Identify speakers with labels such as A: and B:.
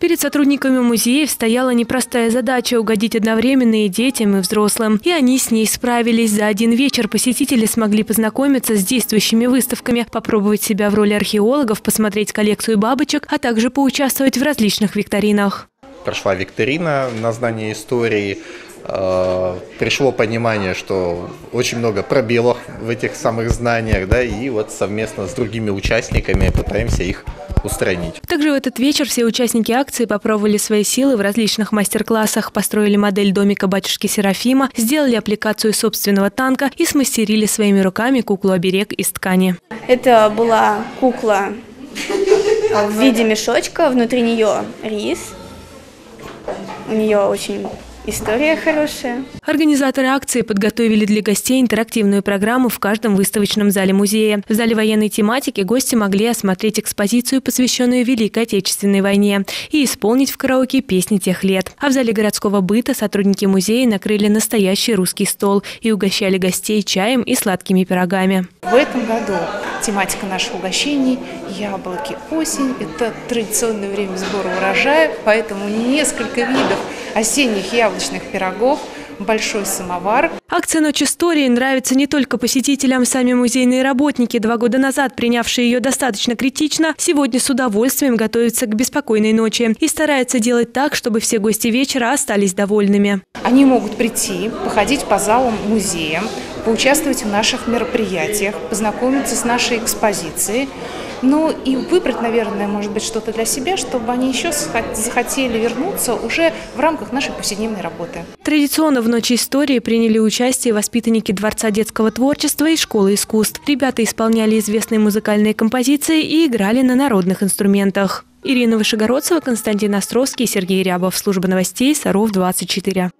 A: Перед сотрудниками музеев стояла непростая задача угодить одновременно и детям, и взрослым. И они с ней справились. За один вечер посетители смогли познакомиться с действующими выставками, попробовать себя в роли археологов, посмотреть коллекцию бабочек, а также поучаствовать в различных викторинах.
B: Прошла викторина на знание истории, э, пришло понимание, что очень много пробелов в этих самых знаниях, да, и вот совместно с другими участниками пытаемся их устранить.
A: Также в этот вечер все участники акции попробовали свои силы в различных мастер-классах, построили модель домика батюшки Серафима, сделали аппликацию собственного танка и смастерили своими руками куклу-оберег из ткани.
C: Это была кукла в виде мешочка, внутри нее рис. У нее очень История хорошая.
A: Организаторы акции подготовили для гостей интерактивную программу в каждом выставочном зале музея. В зале военной тематики гости могли осмотреть экспозицию, посвященную Великой Отечественной войне, и исполнить в караоке песни тех лет. А в зале городского быта сотрудники музея накрыли настоящий русский стол и угощали гостей чаем и сладкими пирогами.
D: В этом году тематика наших угощений – яблоки, осень. Это традиционное время сбора урожая, поэтому несколько видов осенних яблочных пирогов, большой самовар.
A: Акция «Ночь истории» нравится не только посетителям. Сами музейные работники, два года назад принявшие ее достаточно критично, сегодня с удовольствием готовятся к беспокойной ночи и стараются делать так, чтобы все гости вечера остались довольными.
D: Они могут прийти, походить по залам музея, поучаствовать в наших мероприятиях, познакомиться с нашей экспозицией, ну и выбрать, наверное, может быть, что-то для себя, чтобы они еще захотели вернуться уже в рамках нашей повседневной работы.
A: Традиционно в Ночи истории приняли участие воспитанники Дворца детского творчества и Школы искусств. Ребята исполняли известные музыкальные композиции и играли на народных инструментах. Ирина Вышегородцева, Константин Островский, Сергей Рябов. Служба новостей Саров 24.